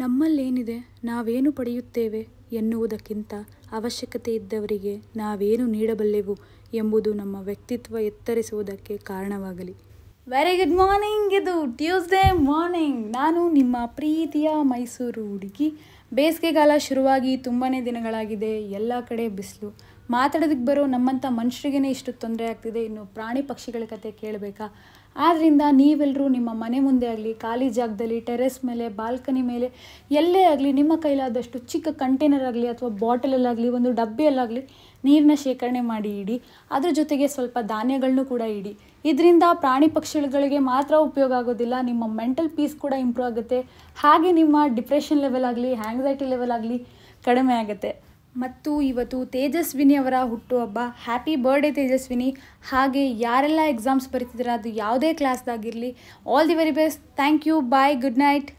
ನಮ್ಮಲ್ಲೇನಿದೆ, ನಾವೇನು ಪಡೆಯುತ್ತೇವೆ ಎನ್ನುವುದಕ್ಕಿಂತ ಅವಶ್ಯಕತೆ ಇದ್ದವರಿಗೆ ನಾವೇನು ನೀಡಬಲ್ಲೆವು ಎಂಬುದು ನಮ್ಮ ವ್ಯಕ್ತಿತ್ವ ಎತ್ತರಿಸುವುದಕ್ಕೆ ಕಾರಣವಾಗಲಿ. ವೆರಿ ಗುಡ್ ಮಾರ್ನಿಂಗ್ ಇದು ಟ್ಯೂಸ್ಡೇ ಮಾರ್ನಿಂಗ್ ನಾನು ನಿಮ್ಮ ಪ್ರೀತಿಯ ಮೈಸೂರು ಹುಡುಗಿ. ಬೇಸಿಗೆಗಾಲ ಶುರುವಾಗಿ ತುಂಬಾ ದಿನಗಳಾಗಿದೆ. ಎಲ್ಲ ಕಡೆ ಬಿಸಿಲು. ಮಾತಾಡೋದಕ್ಕೆ ಬರೋ ನಮ್ಮಂಥ ಮನುಷ್ಯರಿಗೇ ಇಷ್ಟು ತೊಂದರೆ ಆಗ್ತಿದೆ. ಇನ್ನು ಪ್ರಾಣಿ ಪಕ್ಷಿಗಳ ಕತೆ ಕೇಳಬೇಕಾ? ಆದ್ದರಿಂದ ನೀವೆಲ್ಲರೂ ನಿಮ್ಮ ಮನೆ ಮುಂದೆ ಆಗಲಿ, ಖಾಲಿ ಜಾಗದಲ್ಲಿ ಟೆರೆಸ್ ಮೇಲೆ ಬಾಲ್ಕನಿ ಮೇಲೆ, ಎಲ್ಲೇ ಆಗಲಿ, ನಿಮ್ಮ ಕೈಲಾದಷ್ಟು ಚಿಕ್ಕ ಕಂಟೈನರ್ ಆಗಲಿ ಅಥವಾ ಬಾಟಲಲ್ಲಾಗಲಿ ಒಂದು ಡಬ್ಬಿಯಲ್ಲಾಗಲಿ ನೀರನ್ನ ಶೇಖರಣೆ ಮಾಡಿ ಇಡಿ. ಅದರ ಜೊತೆಗೆ ಸ್ವಲ್ಪ ಧಾನ್ಯಗಳನ್ನೂ ಕೂಡ ಇಡಿ. ಇದರಿಂದ ಪ್ರಾಣಿ ಪಕ್ಷಿಗಳಿಗೆ ಮಾತ್ರ ಉಪಯೋಗ ಆಗೋದಿಲ್ಲ. ನಿಮ್ಮ ಮೆಂಟಲ್ ಪೀಸ್ ಕೂಡ ಇಂಪ್ರೂವ್ ಆಗುತ್ತೆ. ಹಾಗೆ ನಿಮ್ಮ ಡಿಪ್ರೆಷನ್ ಲೆವೆಲ್ ಆಗಲಿ ಆ್ಯಂಗ್ಸೈಟಿ ಲೆವೆಲ್ ಆಗಲಿ ಕಡಿಮೆ ಆಗುತ್ತೆ. ಮತ್ತು ಇವತ್ತು ತೇಜಸ್ವಿನಿ ಅವರ ಹುಟ್ಟುಹಬ್ಬ. Happy birthday Tejaswini. ಹಾಗೆ ಯಾರೆಲ್ಲ ಎಕ್ಸಾಮ್ಸ್ ಬರೀತಿದ್ದೀರ, ಅದು ಯಾವುದೇ ಕ್ಲಾಸ್ದಾಗಿರಲಿ all the very best thank you bye good night